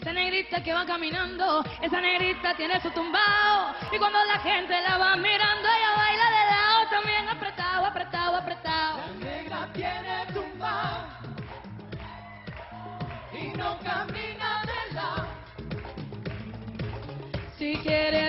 Esa negrita que va caminando, esa negrita tiene su tumbao. Y cuando la gente la va mirando, ella baila de lado también apretado, apretado, apretado. La negra tiene tumbao y no camina de lado. Si quiere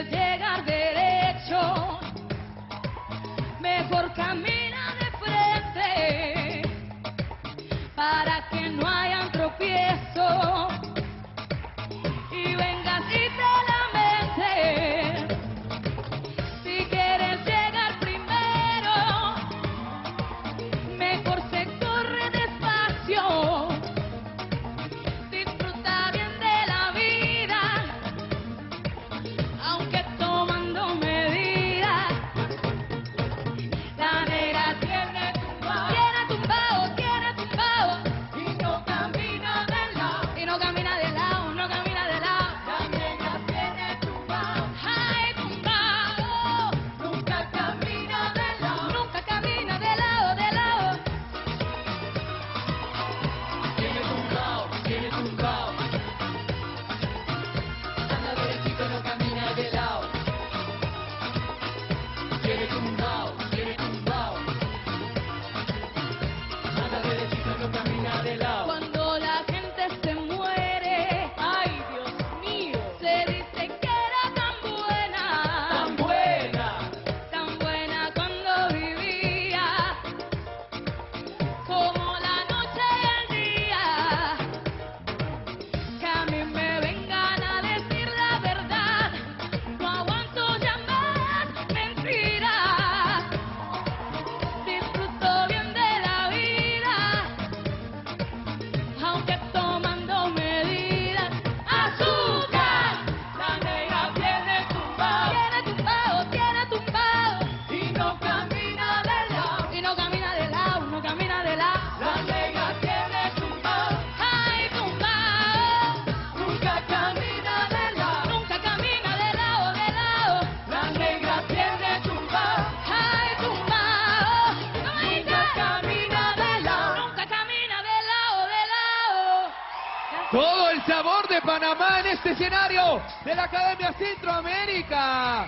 Todo el sabor de Panamá en este escenario de la Academia Centroamérica.